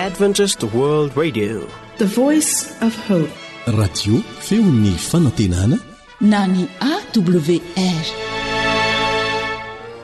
Adventist World Radio, The Voice of Hope. Radio Feon'ny Fanantenana na ny AWR.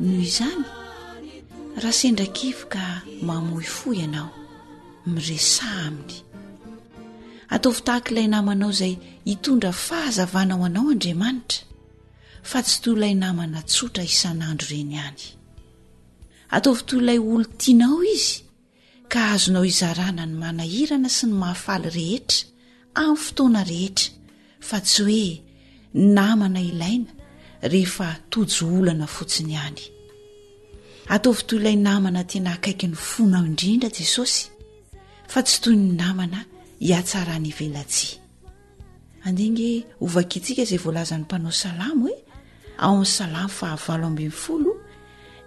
noho izany raha sendrakivy ka mamoy fo ianao miresaha aminy ataovy tahaka ilay namanao izay hitondra fahazavana ho anao andriamanitra fa tsy toy ilay namana tsotra isan'andro ireny ihany ataovy toy ilay olo tianao izy ka azonao izarana ny manahirana sy ny mahafaly rehetra amin'ny fotoana rehetra fa tsy hoe namana ilaina rehefa tojo olana fotsiny ihany ataovy toy ilay namana tena akaiky ny fonao indrindra jesosy fa tsy toy ny namana hiatsarany ivelatsia Andeha ange hovakintsika izay voalazan'ny mpanao salamo e ao amin'ny salamo fahavalo ambin'ny folo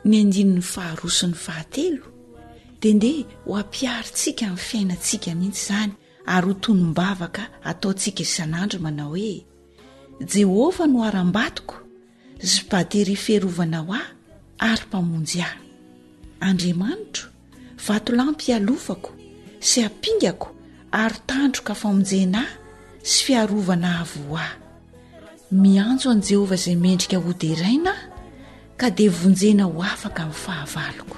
ny andininy faharoa sy ny fahatelo dia ndeha ho ampiarintsika amin'ny fiainantsika mihitsy izany ary ho tonom-bavaka ataontsika isan'andro manao hoe jehovah no haram-batoko Zbatery Fiarovana ho ahy ary Mpamonjy ahy. Andriamanitro, Vatolampy hialofako sy hampingako ary Tandroka famonjena ahy sy fiarovana avo ho ahy. Miantso an'i Jehovah izay mendrika hoderaina aho, ka dia vonjena ho afaka amin'ny fahavaloko.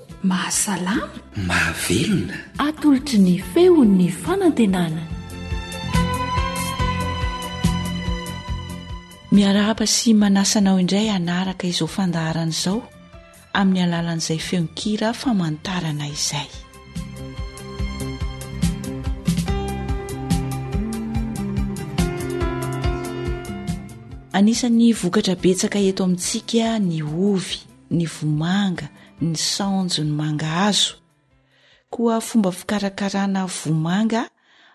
Mahasalama. Mahavelona. Atolotry ny feon'ny fanantenana. Miarahaba sy manasa anao indray hanaraka izao fandaharana izao amin'ny alalan'izay feonkira famantarana izay. Anisan'ny vokatra betsaka eto amintsika ny ovy. ny vomanga, ny saonjo, ny mangahazo. Koa fomba fikarakarana vomanga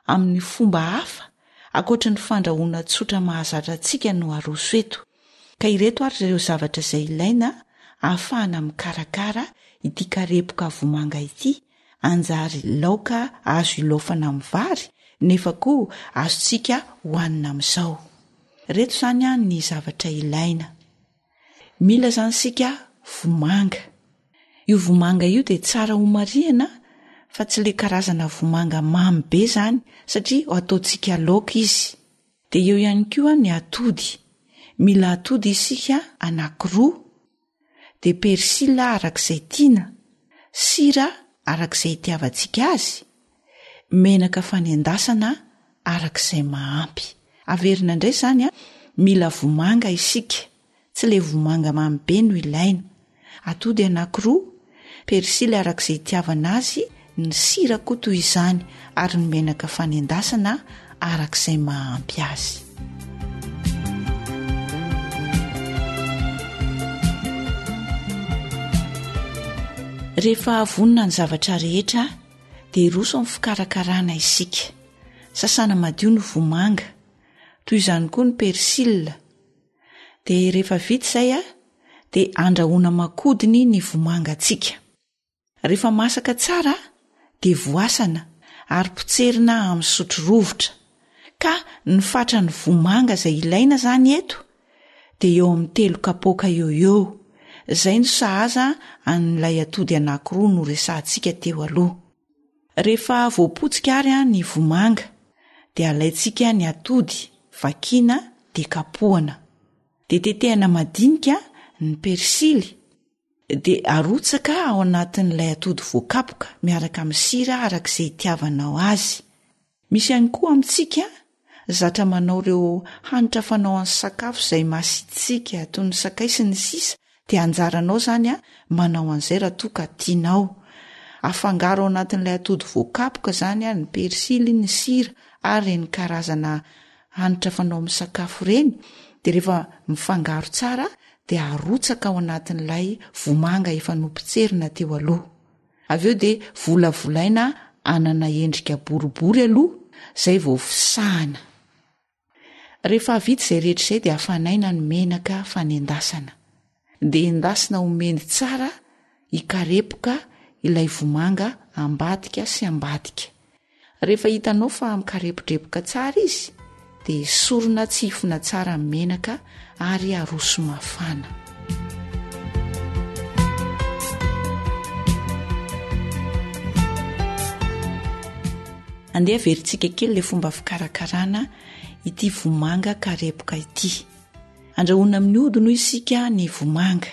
amin'ny fomba hafa ankoatry ny fandrahoana tsotra mahazatra antsika no aroso eto. Ka ireto ary ireo zavatra izay ilaina ahafahana mikarakara ity karepoka vomanga ity, anjary laoka azo ilaofana amin'ny vary nefa koa azontsika hohanina amin'izao. Ireto izany ny zavatra ilaina. Mila izany isika vomanga. Io vomanga io dia tsara homarihana fa tsy ilay karazana vomanga mamy be izany satria ataontsika laoka izy. Dia eo ihany koa ny atody. Mila atody isika anankiroa. Dia persila araka izay tiana. Sira araka izay itiavantsika azy. Menaka fanendasana araka izay mahampy. Averina indray izany an! Mila vomanga isika, tsy ilay vomanga mamy be no ilaina. Atody anankiroa, persily araka izay itiavana azy, ny sira koa toy izany ary ny menaka fanendasana araka izay mahampy azy. Rehefa vonona ny zavatra rehetra, dia hiroso amin'ny fikarakarana isika. Sasana madio ny vomanga, toy izany koa ny persil. Dia rehefa vita izay, dia andrahoina aman-kodiny ny vomangantsika. Rehefa masaka tsara, dia voasana ary potserina amin'ny sotro rovitra. Ka ny fatran'ny vomanga izay ilaina izany eto dia eo amin'ny telo kapoaka eo eo, izay no sahaza an'ilay atody anankiroa noresahantsika teo aloha. Rehefa voapotsika àry ny vomanga, dia alaintsika ny atody, vakiana, dia kapohana. Dia tetehana madinika ny persily, dia arotsaka ao anatin'ilay atody voakapoka miaraka amin'ny sira araka izay itiavanao azy. Misy ihany koa amintsika zatra manao ireo hanitra fanao an'ny sakafo izay masintsika toy ny sakay sy ny sisa dia anjaranao izany manao an'izay raha toa ka tianao. Afangaro ao anatin'ilay atody voakapoka izany ny persily, ny sira ary ireny karazana hanitra fanao amin'ny sakafo ireny dia rehefa mifangaro tsara dia arotsaka ao anatin'ilay vomanga efa nopotserina teo aloha. Avy eo dia volavolaina hanana endrika boribory aloha izay vao fisahana. Rehefa vita izay rehetra izay dia afanaina ny menaka fanendasana. Dia endasina ho mendy tsara hikarepoka ilay vomanga ambadika sy ambadika. Rehefa hitanao fa mikarebodreboka tsara izy dia esorina tsihifona tsara amin'ny menaka ary aroso mafana. Andeha averintsika kely ilay fomba fikarakarana ity vomanga karepoka ity. Andrahoina amin'ny hodiny hoy isika ny vomanga.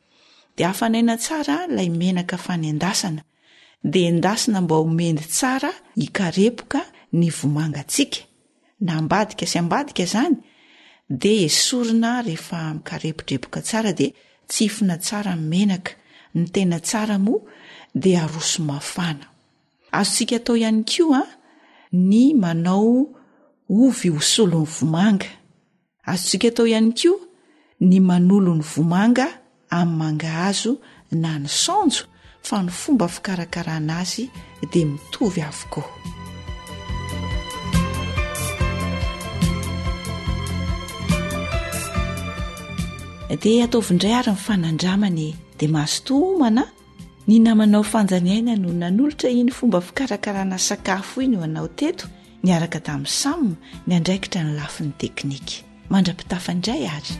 Dia afanaina tsara ilay menaka fanendasana dia endasina mba ho mendy tsara hikarepoka ny vomangatsika na ambadika sy ambadika izany dia esorina rehefa mikareporepoka tsara dia tsifina tsara ny menaka ny tena tsara moa dia aroso mafana azontsika atao ihany koa ny manao ovy ho solon'ny vomanga Azontsika atao ihany koa ny manolo ny vomanga amin'ny mangahazo na ny saonjo fa ny fomba fikarakarana azy dia mitovy avokoa. Dia ataovy indray ary ny fanandramana e, dia mahazotoa homana. Ny namanao Fanja Ny Aina no nanolotra iny fomba fikarakarana sakafo iny ho anao teto niaraka tamin'i Sam ny andraikitra ny lafiny teknika. Mandra-pitafa indray ary.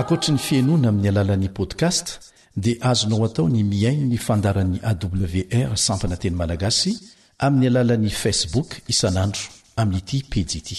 Ankoatry ny fihenoana amin'ny alalan'ny podcast dia azonao atao ny mihaino ny fandaran'ny awr sampana teny malagasy amin'ny alalan'ny facebook isan'andro amin'ity pejy ity.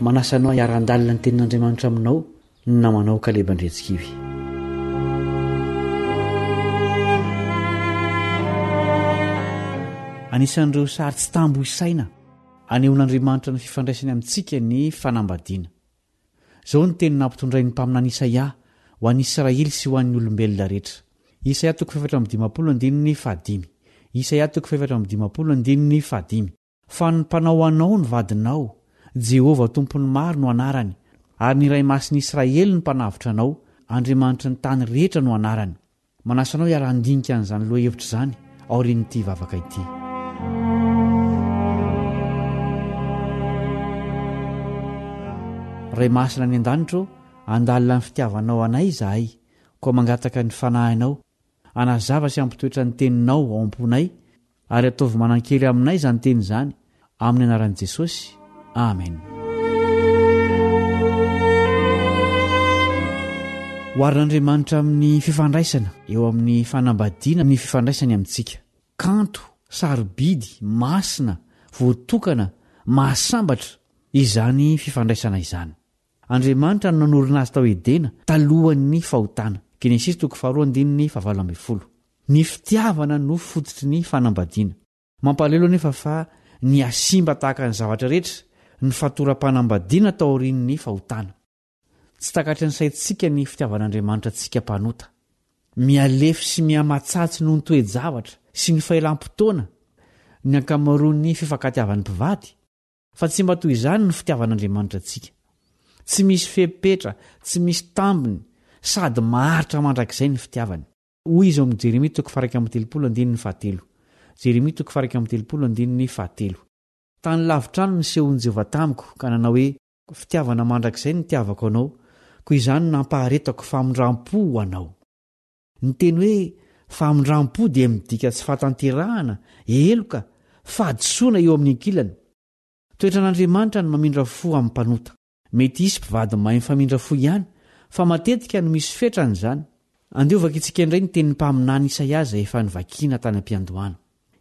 Manasa anao hiara-handalina ny tenin'Andriamanitra aminao ny namanao Kaleba Andriantsikivy. Anisan'ireo sary tsy tambo isaina anehoan'Andriamanitra ny fifandraisany amintsika ny fanambadiana. Izao ny teny nampitondrain'ny mpaminany Isaia ho an'i Israely sy ho an'ny olombelona rehetra. Isaia toko fahefatra amby dimampolo andininy fahadimy. Isaia toko fahefatra amby dimampolo andininy fahadimy. Fa ny mpanao anao ny vadinao, Jehovah Tompon'ny maro no anarany, ary ny Iray Masin'i Israely no mpanavotra anao, Andriamanitry ny tany rehetra no anarany. Manasa anao hiara-handinika an'izany lohahevitra izany aorian'ity vavaka ity. Ray Masina any an-danitra ô, andalina ny fitiavanao anay izahay, koa mangataka ny Fanahinao hanazava sy hampitoetra ny Teninao ao am-ponay, Ary ataovy manan-kery aminay izany teny izany, amin'ny anaran'i Jesosy. Amen. Oharin'Andriamanitra amin'ny fifandraisana eo amin'ny fanambadiana ny fifandraisany amintsika. Kanto, sarobidy, masina, voatokana, mahasambatra izany fifandraisana izany. Andriamanitra no nanorina azy tao Edena talohan'ny fahotana. Genesisy toko faharoa andininy fahavalo ambin'ny folo. Ny fitiavana no fototry ny fanambadiana. Mampalahelo anefa fa nihasimba tahaka ny zavatra rehetra ny fatoram-panambadiana taorian'ny fahotana. Tsy takatry ny saintsika ny fitiavan'Andriamanitra antsika mpanota. Mihalefy sy mihamatsatso noho ny toe-javatra sy ny fahelam-potoana ny ankamaroan'ny fifankatiavan'ny mpivady, fa tsy mba toy izany ny fitiavan'Andriamanitra antsika. Tsy misy fepetra, tsy misy tambiny, sady maharitra mandrakizay ny fitiavany. Hoy izy ao amin'ny Jeremia toko faharaika amby telopolo andininy fahatelo. Jeremia toko faharaika amby telopolo andininy fahatelo. Tany lavitra any nisehoan'i Jehovah tamiko, ka nanao hoe, Fitiavana mandrakizay no nitiavako anao, koa izany no nampaharetako famindram-po ho anao. Ny teny hoe famindram-po dia midika tsy fahatanterahana, heloka, fahadisoana eo amin'ny ankilany. Toetran'Andriamanitra ny mamindra fo amin'ny mpanota. Mety hisy mpivady mahay mifamindra fo ihany, fa matetika no misy fetrany izany. Andeha hovakintsika indray ny tenin'ny mpaminany Isaia izay efa novakiana tany am-piandohana.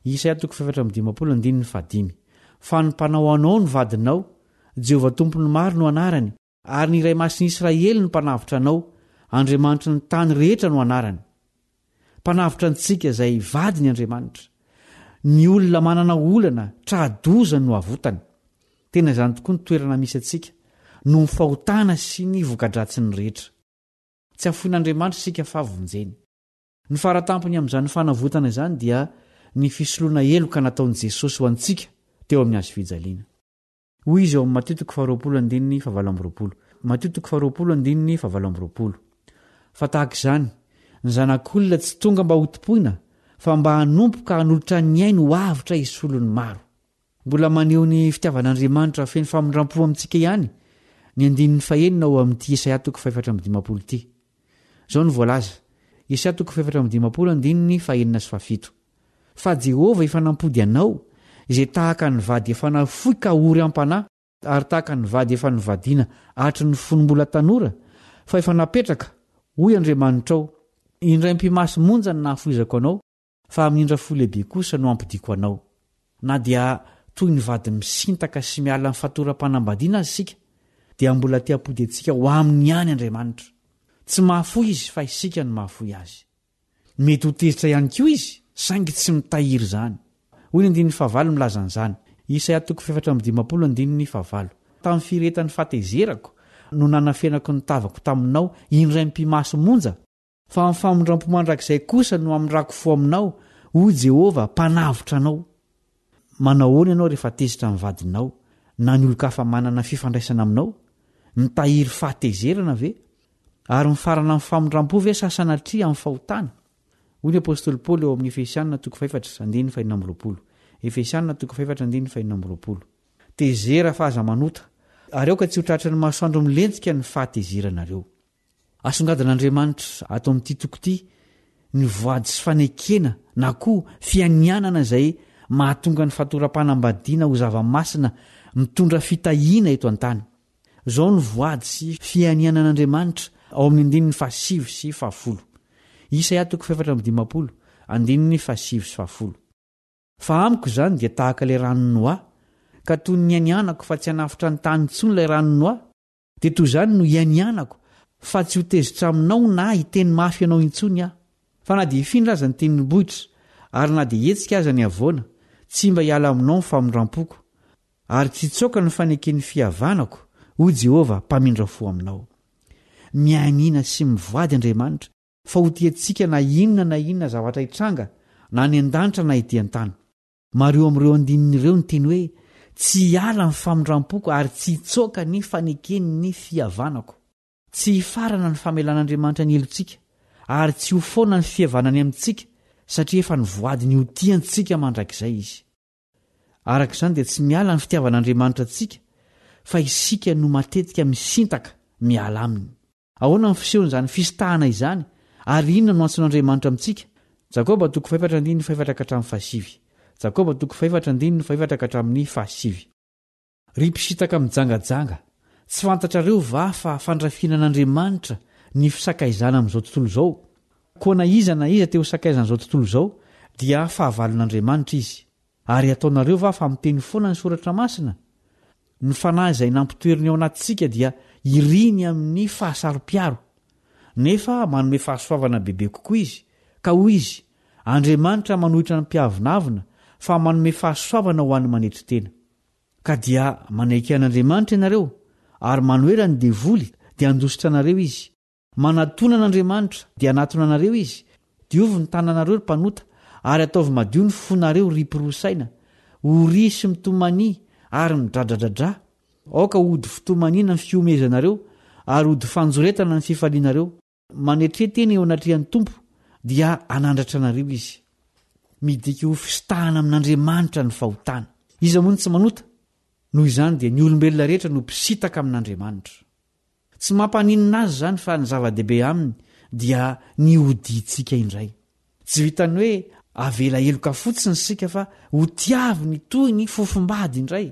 Isaia toko fahefatra amby dimampolo andininy fahadimy, Fa ny mpanao anao no vadinao, Jehovah Tompon'ny maro no anarany, ary ny Iray Masin'Israely no mpanavotra anao, Andriamanitry ny tany rehetra no anarany. Mpanavotra antsika izay vadiny Andriamanitra. Ny olona manana olana, tra-doza no avotany. Tena izany tokoa ny toerana misy antsika, noho ny fahotana sy ny voka-dratsiny rehetra. Tsy hafoin'Andriamanitra isika fa vonjeny. Ny faratampony amin'izany fanavotana izany dia ny fisoloana heloka nataon'i Jesosy ho antsika teo amin'ny hazofijaliana. Hoy izy ao amin'ny Matio toko faharoapolo andininy fahavalo amby roapolo, Matio toko faharoapolo andininy fahavalo amby roapolo, Fa tahaka izany, ny Zanak'olona tsy tonga mba hotompoina, fa mba hanompo ka hanolotra ny ainy ho avotra hisolo ny maro. Mbola maneho ny fitiavan'Andriamanitra feno famindram-po amintsika ihany ny andininy fahenina ao amin'ity Isaia toko fahefatra amby dimampolo ity. Izao no voalaza, Esa toko fahefatra amby dimampolo andininy fahenina sy fahafito, Fa Jehovah efa nampody anao, izay tahaka ny vady efa nafoy ka ory am-panahy, ary tahaka ny vady efa novadiana hatry ny fony mbola tanora, fa efa napetraka, hoy Andriamanitrao, indraim-pimasy monja ny nahafoizako anao, Fa hamindra fo lehibe kosa no hampodiako anao. Na dia toy ny vady misintaka sy miala amin'ny fatoram-panambadiana aza isika, dia mbola te hampody antsika ho aminy ihany Andriamanitra. Tsy mahafoy Izy fa isika no mahafoy Azy. Mety ho tezitra ihany koa Izy, saingy tsy mitahiry izany. Hoy ny andininy fahavalo milaza an'izany, Isaia toko fahefatra amby dimampolo andininy fahavalo, Tamin'ny firehetan'ny fahatezerako no nanafenako ny tavako taminao, indray mipi-maso monja, Fa amin'ny famindram-po mandrakizay kosa no hamindrako fo aminao, hoy Jehovah, Mpanavotra anao. Manahoana ianao rehefa tezitra amin'ny vadinao, na ny olon-kafa manana fifandraisana aminao? Mitahiry fahatezerana ve? Ary mifarana amin'ny famindram-po ve sa sanatria amin'ny fahotana? Hoy ny apostoly Paoly ao amin'ny Efesiana toko fahefatra, andininy fahenina amby roapolo. Efesiana toko fahefatra, andininy fahenina amby roapolo. Tezera fa aza manota, ary aoka tsy ho tratry ny masoandro milentika ny fahatezeranareo. Asongadin'Andriamanitra ato amin'ity toko ity ny voady sy fanekena na koa fianianana izay mahatonga ny fatoram-panambadiana ho zava-masina mitondra fitahiana eto an-tany. Izao ny voady sy fianianan'Andriamanitra ao amin'ny andininy fahasivy sy fahafolo. Isaia toko fahefatra amby dimampolo, andininy fahasivy sy fahafolo. Fa amiko izany dia tahaka ilay ranon'i Noa, ka toy ny nianianako fa tsy hanafitra ny tany intsony ilay ranon'i Noa, Dia toy izany no hianianako, fa tsy ho tezitra aminao na hiteny mafy anao intsony aho. Fa na dia hifindra aza ny tendrombohitra, ary na dia hihetsika aza ny havoana, tsy mba hiala aminao ny famindram-poko, ary tsy hitsaoka ny faneken'ny fihavanako, hoy Jehovah, Mpamindra fo aminao. Mianiana sy mivady Andriamanitra, fa ho tiantsika na inona na inona zavatra hitranga, na any an-danitra na etỳ an-tany. Maro eo amin'ireo andininy ireo ny teny hoe, Tsy hiala ny famindram-poko ary tsy hitsoaka ny faneken'ny fihavanako. Tsy hifarana ny famelan'Andriamanitra ny helotsika, ary tsy ho foana ny fihavanany amintsika, satria efa nivoady ny ho tia antsika mandrakizay izy. Araka izany, dia tsy miala ny fitiavan'Andriamanitra antsika, fa isika no matetika misintaka miala aminy. Ahoana ny fisehon'izany fisitahana izany, ary inona no antson'Andriamanitra amintsika? Jakoba toko fahefatra andininy fahefatra ka hatramin'ny fahasivy. Jakoba toko fahefatra andininy fahefatra ka hatramin'ny fahasivy. Ry mpisitaka mijangajanga, tsy fantatrareo va fa fandrafinan'Andriamanitra ny fisakaizana amin'izao tontolo izao? Koa na iza na iza te ho sakaizan'izao tontolo izao, dia fahavalon'Andriamanitra izy. Ary ataonareo va fa miteny foana ny soratra masina? Ny fanahy izay nampitoeriny ao anatintsika dia iriny amin'ny fahasaropiaro. Nefa manome fahasoavana bebe kokoa izy. Ka hoy izy, Andriamanitra manohitra ny mpiavonavona, fa manome fahasoavana ho an'ny manetry tena. Ka dia manaiky an'Andriamanitra ianareo, ary manohera ny devoly dia handositra anareo izy. Manatona an'Andriamanitra, dia hanatona anareo Izy, diovy ny tananareo ry mpanota, ary ataovy madio ny fonareo ry mpiroa saina, ho ry sy mitomania ary midradradradra, aoka hody fitomaniana ny fihomehezanareo, ary hody fanjoretana ny fifalianareo. Manetre tena eo anatrehan'ny Tompo, dia hanandratra anareo Izy. Midika ho fisitahana amin'Andriamanitra ny fahotana. Iza moa no tsy manota? Noho izany dia ny olombelona rehetra no mpisitaka amin'Andriamanitra. Tsy mampaninona azy izany fa ny zava-dehibe aminy dia ny hodiantsika indray. Tsy vitan'ny hoe avela heloka fotsiny isika fa hotiaviny toy ny fofombady indray.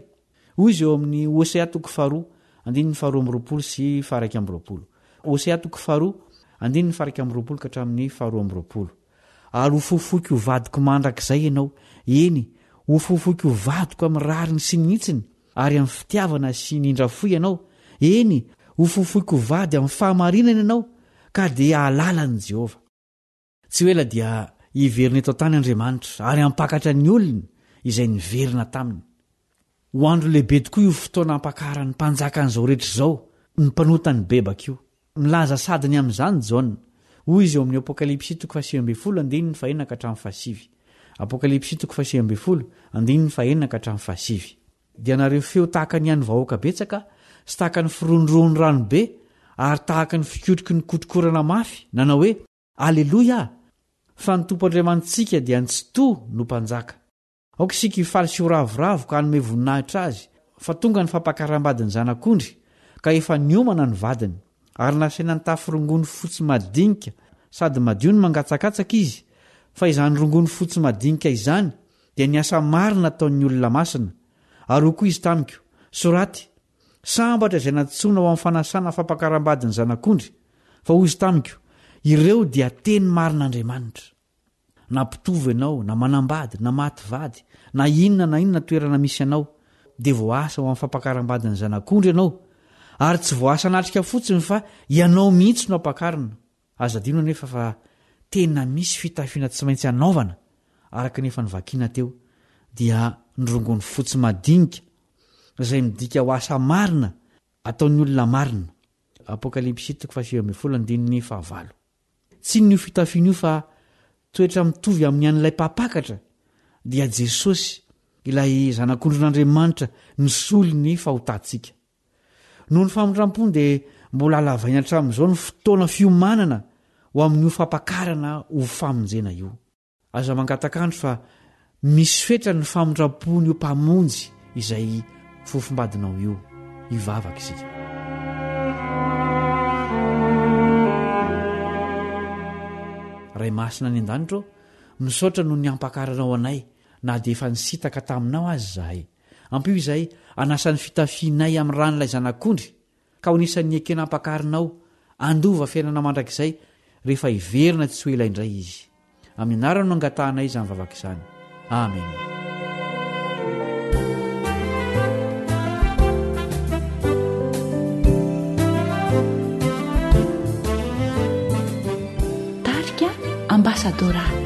Hoy izy eo amin'ny Hosea toko faharoa, andininy faharoa amby roapolo sy faharaika amby roapolo. Hosea toko faharoa, andininy faharaika amby roapolo ka hatramin'ny faharoa amby roapolo. Ary hofofoiko ho vadiko mandrakizay ianao, eny, hofofoiko ho vadiko amin'ny rariny sy ny hitsiny, Ary amin'ny fitiavana sy ny indrafo ianao, eny, hofofoiko ho vady amin'ny fahamarinana ianao, ka dia hahalala an'i Jehovah. Tsy ho ela dia hiverina eto an-tany Andriamanitra, ary hampakatra ny olony izay niverina taminy. Ho andro lehibe tokoa io fotoana hampakaran'ny Mpanjaka an'izao rehetra izao, ny mpanota nibebaka io. Milaza sady ny amin'izany Jaona. Hoy izy eo amin'ny Apokalypsy toko fahasivy ambin'ny folo, andininy fahenina ka hatramin'ny fahasivy. Apokalypsy toko fahasivy ambin'ny folo, andininy fahenina ka hatramin'ny fahasivy. Dia nareo feo tahaka ny an'ny vahoaka betsaka, sy tahaka ny firondrohon'ny rano be, ary tahaka ny fikotroky ny kotrokorana mafy, nanao hoe, Aleloia! Fa ny Tompo Andriamanitsika dia antsitoha no Mpanjaka. Aoka isika hifaly sy ho ravoravo ka hanome voninahitra Azy, fa tonga ny fampakaram-badin'ny Zanak'ondry, ka efa niomana ny vadiny, ary nasaina nitafy rongony fotsy madinika sady madio ny mangatsakatsaka Izy, fa izany rongony fotsy madinika izany dia ny asa marina ataon'ny olona masina. Ary hoy koa Izy tamiko, Soraty, Sambatra izay nantsoina ho amin'ny fanasana fampakaram-badin'ny Zanak'ondry, fa hoy Izy tamiko, Ireo dia teny marin'Andriamanitra. Na mpitovo ianao, na manambady, na maty vady, na inona na inona toerana misy anao, dia voaasa ho amin'ny fampakaram-badin'ny Zanak'ondry ianao, ary tsy voaasa anatrika fotsiny fa ianao mihitsy no ampakarina. Aza adino anefa fa tena misy fitafiana tsy maintsy anaovana, araka ny efa novakiana teo, dia ny rongony fotsy madinika, izay midika ho asa marina ataon'ny olona marina. Apokalypsy toko fahasivy ambin'ny folo andininy fahavalo. Tsininy io fitafiana io fa toetra mitovy amin'ny an'ilay mpampakatra dia Jesosy, ilay Zanak'ondrin'Andriamanitra nisolo ny fahotantsika. Noho ny famindram-pony dia mbola halavainy hatramin'izao ny fotoana fiomanana ho amin'io fampakarana ho famonjena io. Aza mangataka andro fa misy fetrany ny famindram-pon'io Mpamonjy izay fofombadinao io. Hivavaka isika. Ray Masina any an-danitra ô, misaotra noho ny ampakaranao anay na dia efa nisintaka taminao aza izahay. Ampio izahay hanasa ny fitafianay amin'ny ran'ilay Zanak'ondry ka ho anisan'ny ekena ampakarinao handova fiainana mandrakizay rehefa hiverina tsy ho ela indray Izy. Amin'ny anarany no angatahanay izany vavaka izany. Amena. ambassadora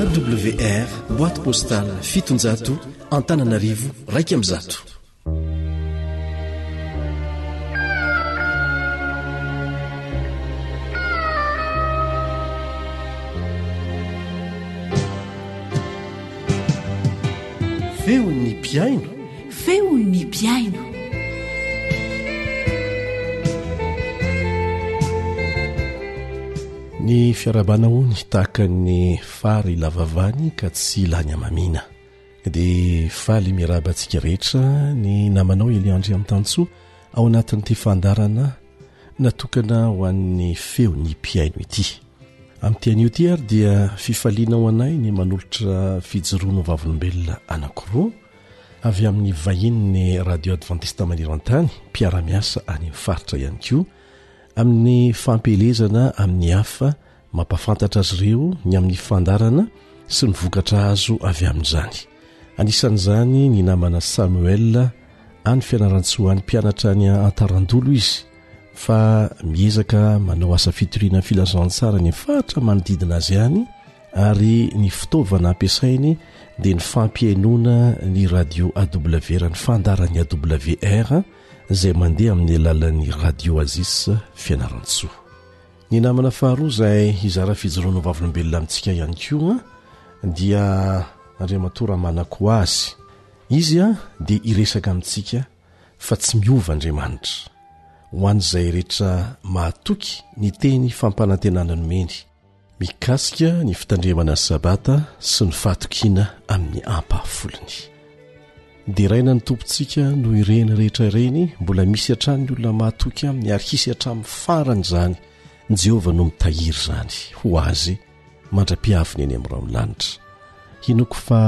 AWR boîte postale fitonjato Antananarivo raika amby zato. Feon'ny mpihaino. Feon'ny mpihaino. Ny fiarahabana hono tahaka ny fary lavavany ka tsy lany amamiana. Dia faly miarahaba antsika rehetra ny namanao Elia Andriantantsoa ao anatin'ity fandarana natokana ho an'ny feon'ny mpihaino ity. Amin'ity anio ity ary dia fifaliana ho anay ny manolotra fijoroana ho vavolombelona anankiroa. Avy amin'ny vahiny ny Radio Adventiste Maneran-tany, mpiara-miasa any amin'ny faritra ihany koa, amin'ny fampielezana amin'ny hafa mampafantatra azy ireo ny amin'ny fandarana sy ny vokatra azo avy amin'izany. Anisan'izany ny namana Samuel any Fianarantsoa any mpianatra any Antarandolo izy fa miezaka manao asa fitoriana filazantsara ny faritra manodidina azy any ary ny fitaovana ampiasainy dia ny fampihainoana ny radio awr ny fandaran'ny awr izay mandeha amin'ny alalan'ny radio azis fianarantsoa ny namana faharoa izay hizara fijoroana vavolombelona amintsika ihany koa dia andriamatora manako azy izy a dia iresaka amintsika fa tsy miova andriamanitra ho an'izay rehetra mahatoky ny teny fampanantenana nomeny mikasika ny fitandremana ny sabata sy ny fahatokiana amin'ny ampahafolony. Deraina ny tompontsika noho ireny rehetra ireny, mbola misy hatrany ny olona mahatoky aminy ary hisy hatramin'ny farany izany. Ny Jehovah no mitahiry izany ho azy mandra-piaviny eny amin'ny rahon'ny lanitra. Hinoako fa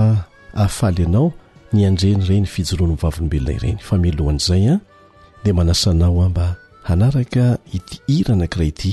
hahafaly anao ny handre an'ireny fijoroan'ny Vavolombelona ireny. Fa mialohan'izay, dia manasa anao mba hanaraka ity hira anankiray ity.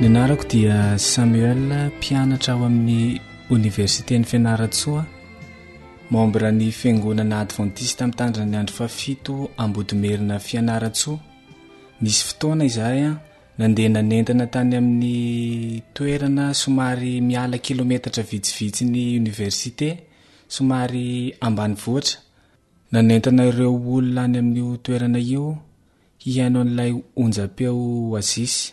ny anarako dia samuel mpianatra ao amin'ny oniversiten'i fianaratsoa Membre ny fiangonana adventiste mitandrina ny andro fahafito Ambodimerina Fianarantsoa. Nisy fotoana izahay an, nandeha nanentana tany amin'ny toerana somary miala kilometatra vitsivitsy ny université, somary ambanivohitra. Nanentana ireo olona any amin'io toerana io hihaino an'ilay onjam-peo Oasis.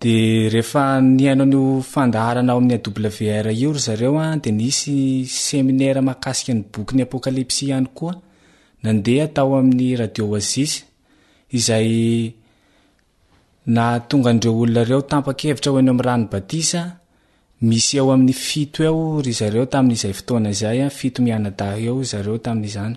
Dia rehefa nihaino an'io fandaharana ao amin'ny AWR io ry zareo dia nisy seminera mahakasika ny bokin'ny Apokalypsy ihany koa nandeha tao amin'ny Radio Oasis izay nahatonga an'ireo olona ireo tampa-kevitra ho eny amin'ny rano batisa misy eo amin'ny fito eo ry zareo tamin'izay fotoana izay, fito mianadahy eo ry zareo tamin'izany.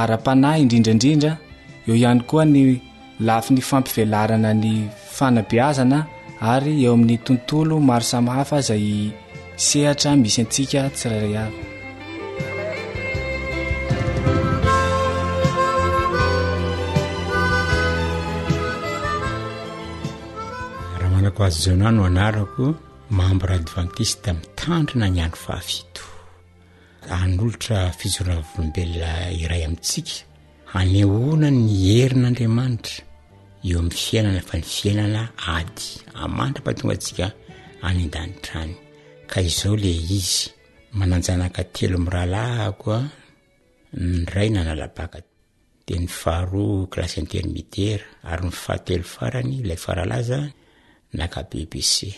ara-panahy indrindra indrindra, eo ihany koa ny lafiny fampivelarana ny fanabeazana ary eo amin'ny tontolo maro samihafa izay sehatra misy antsika tsirairay avy. Ramanako Azijaona no anarako, membre adventiste mitandrina ny andro fahafito. Hanolotra fijoroana volombelona iray amintsika, hanehoana ny herin'Andriamanitra eo amin'ny fiainana fa ny fiainana ady amandrapatonga antsika any an-danitra any. Ka izao le izy, mananjanaka telo miralahako a, ny ray nanalabaka dia ny faharoa kilasy intermediaire ary ny fahatelo farany ilay faralaza naka BBC.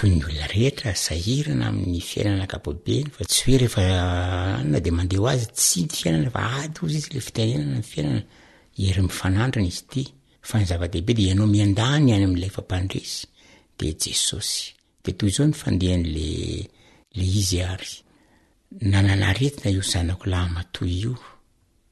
toy ny olona rehetra, sahirana amin'ny fiainana ankapobeny fa tsy hoe rehefa anona dia mandeha ho azy, tsy ny fiainana fa ady ozy izy le fitenenana ny fiainana, hery mifanandrina izy ity, fa ny zava-dehibe dia ianao miandany any amin'ilay efa mpandresy dia Jesosy, dia toy izao ny fandehan'le le izy ary nanana aretina io zanako lahy matoa io,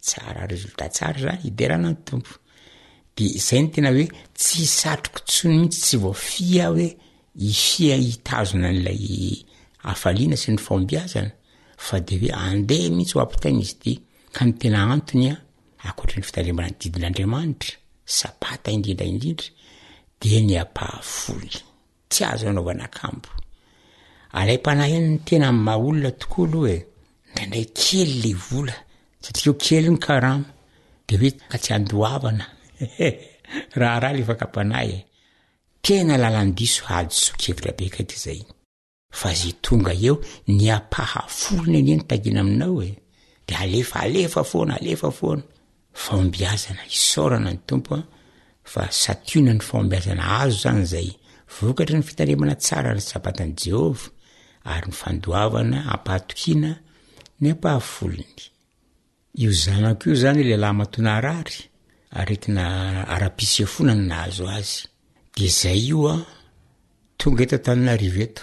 tsara résultat tsara zany iderana ny tompo de zay no tena hoe tsy satriko tsony mihitsy tsy voafia hoe ifia hitazona an'ilay hafaliana sy ny fahombiazana fa de hoe andeha mihitsy ho ampitaina izy ity ka ny tena antony a akoatra ny fitandremana ny didin'Andriamanitra sapata indrindra indrindra dia ny ampahafony Tsy azo anaovana akambo. Alaim-panahy any ny tena amin'ny maha olona tokoa aloha e. Indraindray kely le vola, satria kely ny karama, de hoe ka tsy andoavana. Raharaha le fakam-panahy e. Tena lalan-diso hadisoan-kevitra be akaiky izay. Fa ze tonga eo, ny ampahafolony anie no takiana aminao e. De alefa, alefa foana, alefa foana. Fahombiazana, isaorana ny Tompo fa santionany ny fahombiazana azo izany izay vokatry ny fitandremana tsara ny Sabatan'i Jehovah ary ny fandoavana am-pahatokiana ny ampahafolony. Io zanako io izany ilay lahimatoa naharary aretina ara-pisefoana no nahazo azy. Dia izay io aho tonga eto Antananarivo eto.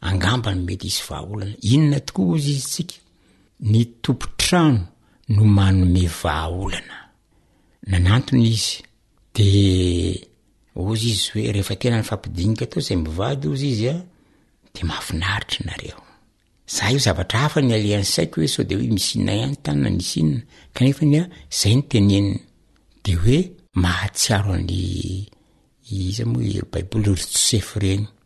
Angamba no mety hisy vahaolana. Inona tokoa hozy izy tsika? Ny tompon-trano no manome vahaolana. Nanantona izy de hozy izy hoe rehefa tena nifampidinika teo zay mivady hozy izy a de mahafinaritra nareo. Za io zavatra hafa ny alehan'ny saiko hoe sao de hoe misy inona ihany tany na misy inona kanefa ny ahy zay no teneniny de hoe mahatsiaro an'i iza moa i baiboly ry Josefa ireny.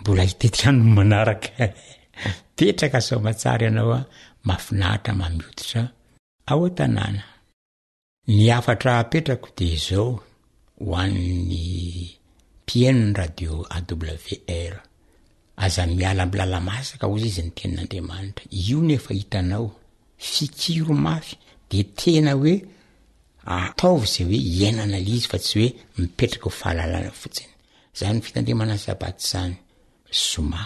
Mbola hitetika andro manaraka eh! Petraka sao mahatsara ianao a! Mahafinaritra mamy hoditra ao an-tanàna. Ny hafatra apetrako dia izao ho an'ny mpihainon'ny radio AWR, aza miala amin'ny lala-masaka hozy izy ny tenin'Andriamanitra, io nefa hitanao, Fikiro mafy de tena hoe ataovy izay hoe iainana izy fa tsy hoe mipetraka ho fahalalana fotsiny. Izany fitandremana sabata izany, zoma,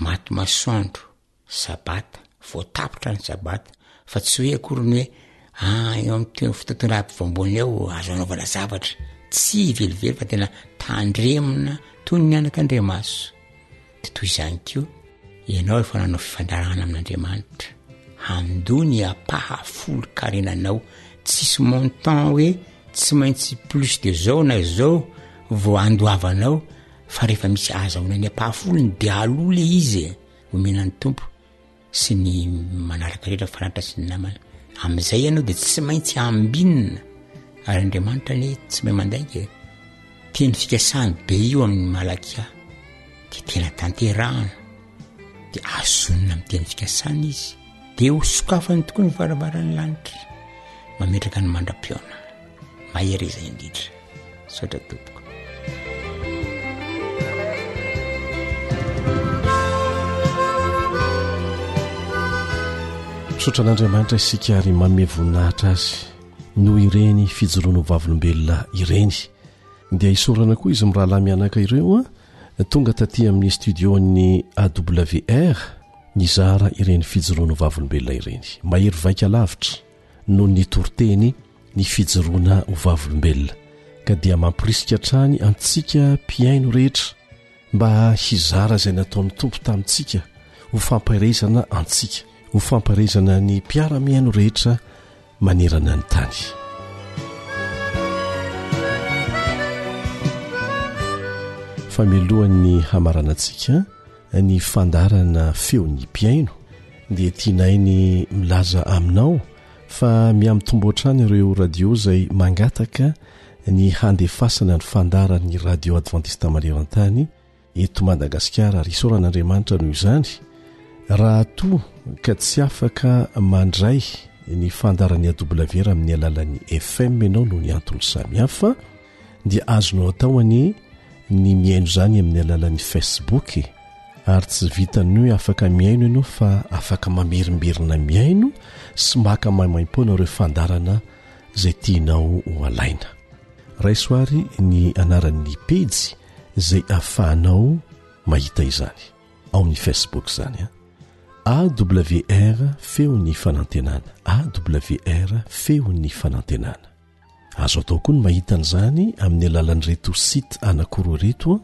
maty masoandro, sabata, voatapitra ny sabata fa tsy hoe akory ny hoe ah eo amin'ny fitondram-pivoamboana eo azo anaovana zavatra, tsy velively fa tena tandremina toy ny anakandriamaso. Dia toy izany koa, ianao rehefa nanao fifandarahana amin'Andriamanitra, handoa ny apaha folon-karenanao, tsisy montant hoe tsy maintsy plus de zao na zao vao andoavanao fa rehefa misy ahazahoana ny apaha folony dia aloha le izy e, omena ny Tompo sy ny manaraka rehetra mifanaritra sy ny namana amin'izay ianao dia tsy maintsy ambinina ary andriamanitra anie tsy mahay mandainga e. teny fikasany be io amin'ny malakia dia tena tanterahana dia azonina amin'ny teny fikasana izy dia ho sokafany tokoa ny varavaran'ny lanitra mametraka ny mandra-piona Mahereza indrindra. Misaotra tompoko. Misaotra an'Andriamanitra isika ary manome voninahitra azy noho ireny fijoroana ho vavolombelona ireny. Dia isaorana koa izy mirahalahy mianaka ireo a ah, tonga taty amin'ny studion'ny AWR nizara ireny fijoroana ho vavolombelona ireny. Mahery vaika lavitra. noho ny toriteny ny fijoroana ho vavolombelona, ka dia mamporisika hatrany antsika mpihaino rehetra mba hizara izay nataon'ny Tompo tamintsika ho fampaherezana antsika, ho fampaherezana ny mpiara-mihaino rehetra manerana ny tany. Fa mialohan'ny hamaranantsika ny fandarana feon'ny mpiaino dia tianay ny milaza aminao fa miamitombo hatrany ireo radio izay mangataka ny handefasana ny fandaran'ny radio advantista maneran-tany eto madagasikara ary isaorana andriamanitra noho izany raha toa ka tsy afaka mandray ny fandaran'ny adobolavera amin'ny alalan'ny fm ianao noho ny antony samihafa dia azonao atao anie ny mihaino izany amin'ny alalan'ny Facebook e ary tsy vitan'ny hoe afaka mihaino ianao fa afaka mamerimberina mihaino sy maka maimaim-poana ireo fandarana izay tianao ho alaina raiso ary ny anaran'ny pejy izay afahanao mahita izany ao amin'ny Facebook izany a awr feon'ny fanantenana awr feon'ny fanantenana Azo atao koa ny mahita an'izany amin'ny alalan'ireto site anankiroa ireto,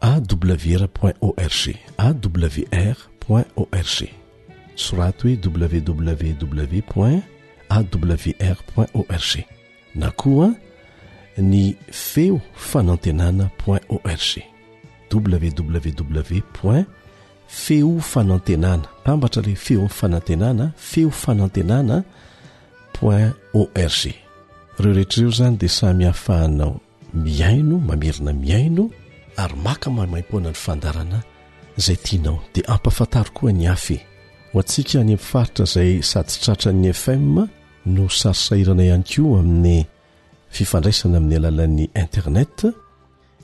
awr point org, awr point org. Soraty hoe www point awr point org na koa ny feo fanantenana point org www point feo fanantenana mpambatra ilay feo fanantenana feo fanantenana point org ireo rehetra ireo izany dia samy hahafahanao mihaino mamerina mihaino ary maka maimaim-poana ny fandarana izay tianao dia ampafantaro koa ny hafa e ho antsika any amin'ny faritra izay sady tratran'ny FM no sary sahirana ihany koa amin'ny fifandraisana amin'ny alalan'ny internet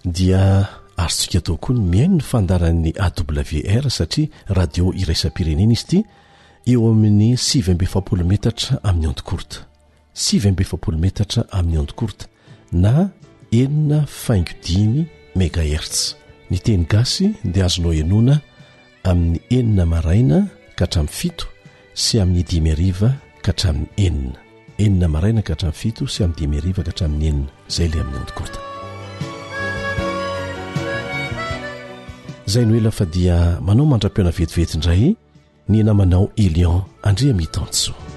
Dia azontsika atao koa ny mihaino ny fandaharan'ny AWR satria radio iraisam-pirenena izy ity, eo amin'ny sivy amby efapolo metatra amin'ny ondes courtes, sivy amby efapolo metatra amin'ny ondes courtes, na enina faingo dimy megahertz. Ny teny gasy dia azonao henoina amin'ny enina maraina ka hatramin'ny fito sy amin'ny dimy hariva ka hatramin'ny enina. Enina maraina ka hatramin'ny fito sy amin'ny dimy hariva ka hatramin'ny enina. Izay ilay amin'ny ondes courtes. Izay no ela fa dia manao mandra-pihaona vetivety indray ny namanao Elion Andriamitantsoa.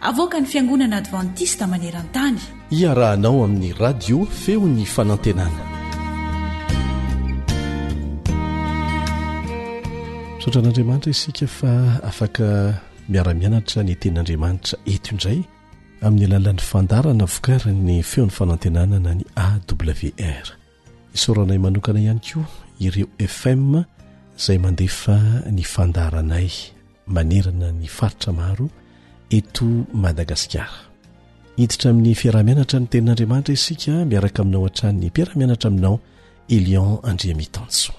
Avoakan'ny Fiangonana Advantista maneran-tany. Iarahanao amin'ny Radio Feon'ny Fanantenana. Misaotra an'Andriamanitra isika fa afaka miara-mianatra ny tenin'Andriamanitra eto indray amin'ny alalan'ny fandarana vokarin'ny Feon'ny Fanantenana na ny AWR. Isaoranay manokana ihany koa ireo FM izay mandefa ny fandaharanay manerana ny faritra maro eto Madagasikara. Hiditra amin'ny fiaraha-mianatra ny tenin'Andriamanitra isika miaraka aminao hatrany ny mpiara-mianatra aminao Elion Andriamitanso.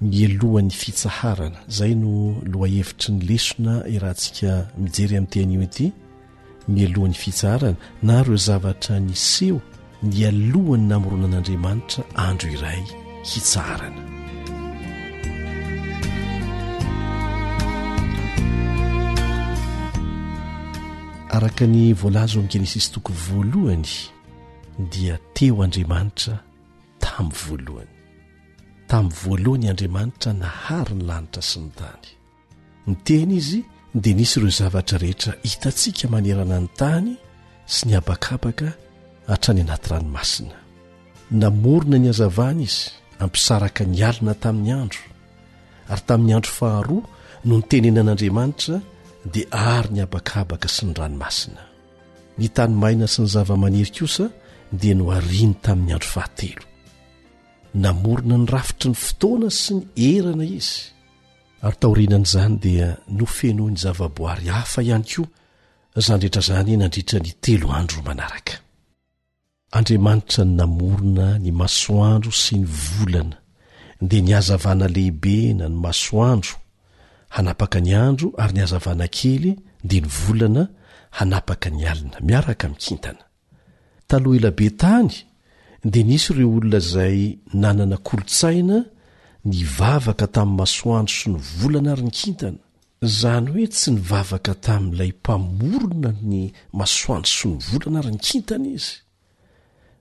Mialohan'ny fitsaharana, izay no lohahevitry ny lesona iarahantsika mijery amin'ity anio ity. mialoha ny fitsarana na ireo zavatra niseho nialohan'ny namoronan'Andriamanitra andro iray hitsaharana. Araka ny voalaza ao amin'ny Genesisy toko voalohany dia teo Andriamanitra tamin'ny voalohany. Tamin'ny voalohany Andriamanitra nahary ny lanitra sy ny tany. Niteny izy dia nisy ireo zavatra rehetra hitantsika manerana ny tany sy ny habakabaka hatrany anaty ranomasina. Namorona ny hazavana izy hampisaraka ny alina tamin'ny andro, ary tamin'ny andro faharoa no nitenenan'Andriamanitra dia ary ny habakabaka sy ny ranomasina. Ny tany maina sy ny zavamaniry kosa dia nohariny tamin'ny andro fahatelo. Namorona ny rafitry ny fotoana sy ny erana izy. Ary taorianan'izany dia nofenoin'ny zavaboary hafa ihany koa izany rehetra izany nandritra ny telo andro manaraka. Andriamanitra ny namorona ny masoandro sy ny volana, dia ny hazavana lehibe na ny masoandro, hanapaka ny andro, ary ny hazavana kely, dia ny volana, hanapaka ny alina, miaraka amin'ny kintana. Taloha ela be tany dia nisy ireo olona izay nanana kolontsaina nivavaka tamin'ny masoandro sy ny volana ary ny kintana. Izany hoe tsy nivavaka tamin'ilay mpamorona ny masoandro sy ny volana ary ny kintana izy,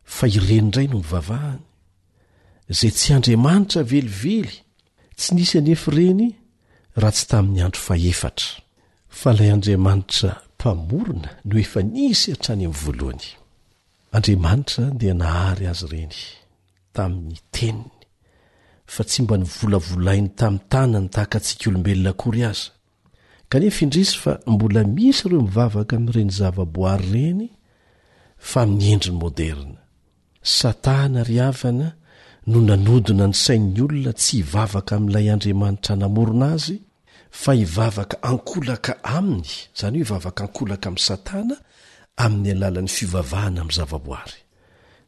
fa ireny indray no nivavahany. Izay tsy andriamanitra velively. Tsy nisy anefa ireny raha tsy tamin'ny andro fahefatra. Fa ilay Andriamanitra Mpamorona no efa nisy hatrany amin'ny voalohany. Andriamanitra dia nahary azy ireny tamin'ny Teniny, fa tsy mba novolavolainy tamin'ny tanany tahaka antsika olombelona akory aza. Kanefa indrisy fa mbola misy ireo mivavaka amin'ireny zavaboary ireny fa amin'ny endriny moderina. Satana ry havana no nanodina ny sain'ny olona tsy hivavaka amin'ilay Andriamanitra namorona azy fa hivavaka ankolaka aminy, izany hoe hivavaka ankolaka amin'i Satana amin'ny alalan'ny fivavahana amin'ny zavaboary.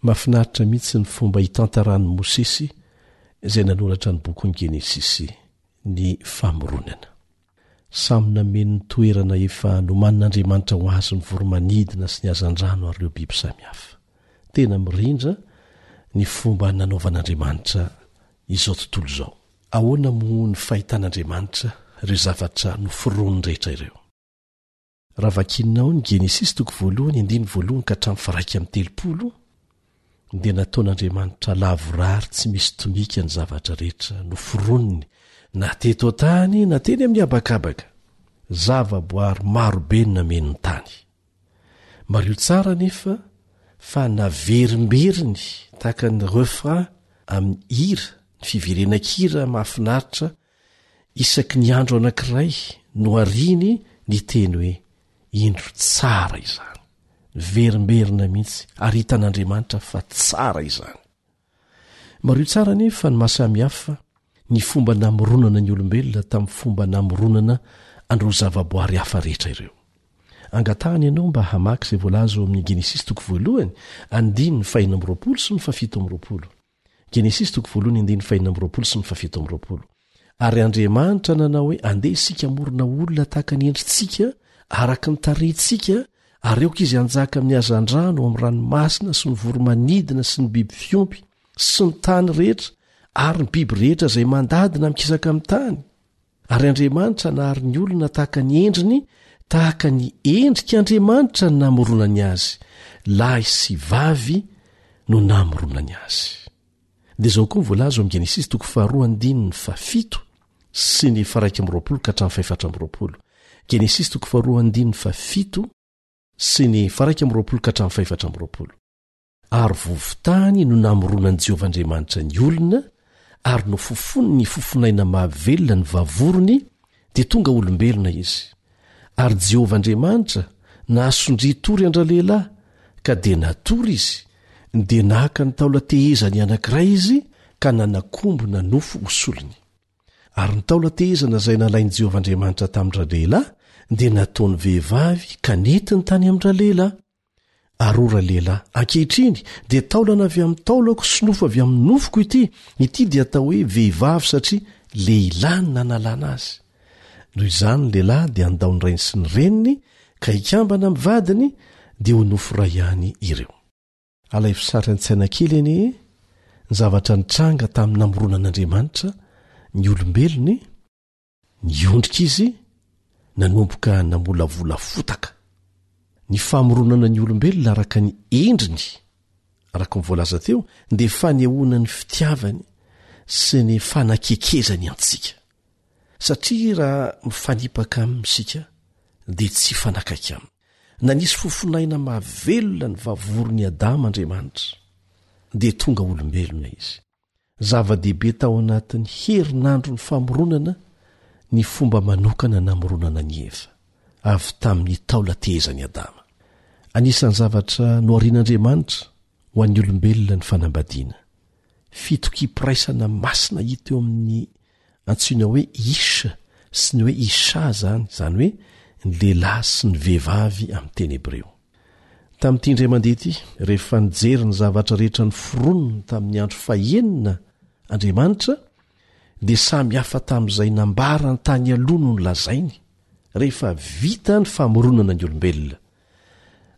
Mahafinaritra mihitsy ny fomba hitantaran'i Mosesy izay nanoratra ny bokin'ny Genesisy ny famoronana. Samy nameno ny toerana efa nomanin'Andriamanitra ho azy ny voro-manidina sy ny hazandrano ary ireo biby samihafa. Tena mirindra ny fomba nanaovan'Andriamanitra izao tontolo izao. Ahoana moa ny fahitan'Andriamanitra ireo zavatra noforonin'ny rehetra ireo? Raha vakianao ny Genesisy toko voalohany andininy voalohany ka hatramin'ny faraika amin'ny telopolo dia nataon'Andriamanitra lavorary tsy misy tomika ny zavatra rehetra noforoniny na teto an-tany na teny amin'ny habakabaka. Zavaboary maro be no nameno ny tany. Mariho tsara anefa fa naverimberiny tahaka ny refrain amin'ny hira ny fiverenan-kira mahafinaritra Isaky ny andro anankiray no ariany ny teny hoe, Indro tsara izany. Miverimberina mihitsy ary hitan'Andriamanitra fa tsara izany. Mariho tsara anefa ny maha-samihafa ny fomba namoronana ny olombelona tamin'ny fomba namoronana an'ireo zavaboary hafa rehetra ireo. Angatahana ianao mba hamaky izay voalaza ao amin'ny Genesisy toko voalohany, andininy fahenina amby roapolo sy ny fahafito amby roapolo. Ary Andriamanitra nanao hoe, Andeha isika hamorona olona tahaka ny endritsika, araka ny tarehintsika, ary aoka izy hanjaka amin'ny hazandrano, ao amin'ny ranomasina sy ny voro-manidina sy ny biby fiompy sy ny tany rehetra ary ny biby rehetra izay mandady na mikisaka amin'ny tany. Ary Andriamanitra nahary ny olona tahaka ny endriny, tahaka ny endrik' Andriamanitra ny namoronany azy, lahy sy vavy no namoronany azy. Dia izao koa ny voalaza ao amin'ny Genesisy toko faharoa andininy fahafito sy ny faharaika amby roapolo ka hatramin'ny fahefatra amby roapolo. Genesisy toko faharoa andininy fahafito sy ny faharaika amby roapolo ka hatramin'ny fahefatra amby roapolo. ary vovon-tany no namoronan'i Jehovah Andriamanitra ny olona, ary nofofony ny fofon'aina mahavelona ny vavorony, dia tonga olombelona izy. Ary Jehovah Andriamanitra nahasondriy hitory an-dralehilahy, ka dia natory izy, dia naka ny taolan-tehezany anankiray izy ka nanakombona nofo ho solony. Ary ny taolan-tehezana izay nalain'i Jehovah Andriamanitra tamin-dralehilahy dia nataony vehivavy ka nentiny tany amin-dralehilahy. Arora lehilahy. Ankehitriny, dia taolana avy amin'ny taolako sy nofo avy amin'ny nofoko ity. Ity dia atao hoe vehivavy satria lehilahy ny nanalana azy. Noho izany ny lehilahy dia handao ny rainy sy ny reniny, ka hikambana amin'ny vadiny, dia ho nofo iray ihany ireo. Alaivo sary an-tsaina kely anie ny zavatra nitranga tamin'ny namoronan'Andriamanitra ny olombelona e! Niondrika izy nanomboka namolavola fotaka. Ny famoronana ny olombelona araka ny endriny, araka ny voalaza teo, dia fanehoana ny fitiavany sy ny fanakekezany antsika. Satria raha mifanipaka Aminy isika, dia tsy hifanakaiky Aminy. Nanisy fofon'aina mahavelona ny vavoroan'i Adama Andriamanitra, dia tonga olombelona Izy. Zava-dehibe tao anatin'ny herinandron'ny famoronana ny fomba manokana namoronana an'i Eva avy tamin'ny taola tehezan'i Adama. Anisan'ny zavatra noharian'Andriamanitra ho an'ny olombelona ny fanambadiana. Fitokiam-piraisana masina hita eo amin'ny antsoina hoe ish sy ny hoe isha izany, izany hoe ny lehilahy sy ny vehivavy amin'ny teny hebreo. Tamin'ity indray mandeha ity, rehefa nijery ny zavatra rehetra noforoniny tamin'ny andro fahenina Andriamanitra, dia samy hafa tamin'izay nambarany tany aloha no nolazainy, rehefa vita ny famoronana ny olombelona.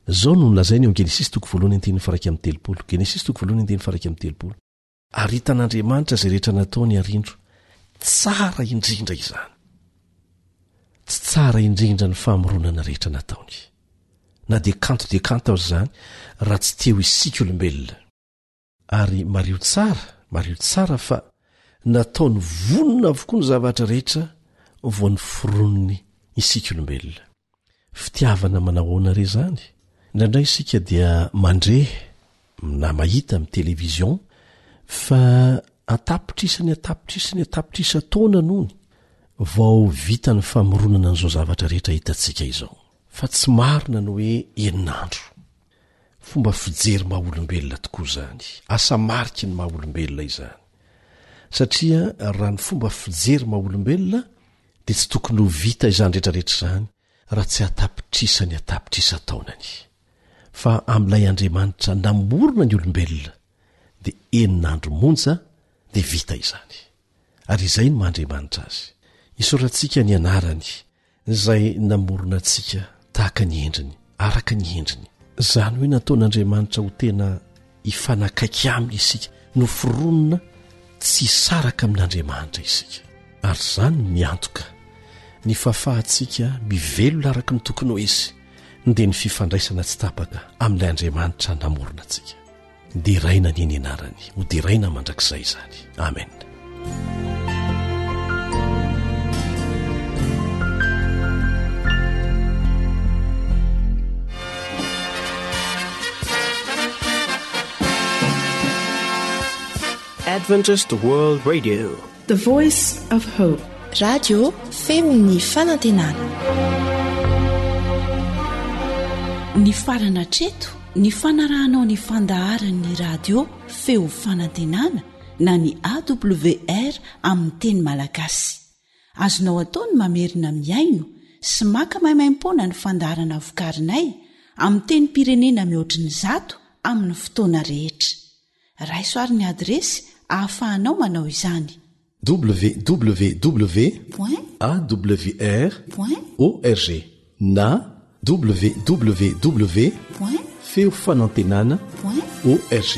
Izao no nolazainy ao Genesisy toko voalohany andininy faha iraika amby telopolo, Genesisy toko voalohany andininy faha iraika amby telopolo. Ary hitan'Andriamanitra izay rehetra nataony ary indro, tsara indrindra izany. Tsy tsara indrindra ny famoronana rehetra nataony, na dia kanto dia kanto aza izany, raha tsy teo isika olombelona. Ary mariho tsara, mariho tsara fa nataony vonona avokoa ny zavatra rehetra vao noforoniny isika olombelona. Fitiavana manahoana re zany? Indraindray isika dia mandre na mahita amin'ny television fa an-tapitrisa ny an-tapitrisa ny an-tapitrisa taona nony vao vita ny famoronana an'izao zavatra rehetra hitantsika izao. Fa tsy marina ny hoe enina andro. Fomba fijery maha olombelona tokoa izany, asa mariky ny maha olombelona izany. Satria raha ny fomba fijery maha olombelona dia tsy tokony ho vita izany rehetra rehetra izany raha tsy an-tapitrisa ny an-tapitrisa taonany. Fa amin'ilay Andriamanitra namorona ny olombelona dia enina andro monja dia vita izany. Ary izay no maha Andriamanitra azy. Isaorantsika ny anarany izay namorona antsika tahaka ny endriny, araka ny endriny. Izany hoe nataon'Andriamanitra ho tena hifanakaiky aminy isika, noforonina tsy hisaraka amin'Andriamanitra isika. Ary izany no miantoka ny fahafahantsika mivelona araka ny tokony ho izy, dia ny fifandraisana tsy tapaka amin'ilay Andriamanitra namorona antsika. Deraina anie ny anarany, ho deraina mandrakizay izany. Amena. Adventist World Radio, the voice of hope. Radio Femini Fanantenana. Ny farana treto, ny fanarahanao ny fandaharan'ny radio Feo Fanantenana na ny awr amin'ny teny malagasy. Azonao atao ny mamerina mihaino sy maka maimaimpoana ny fandaharana vokarinay amin'ny tenim-pirenena mihoatry ny zato amin'ny fotoana rehetra. Raiso ary ny adiresy ahafahanao manao izany. www.awr.org na www point feo fanantenana point org.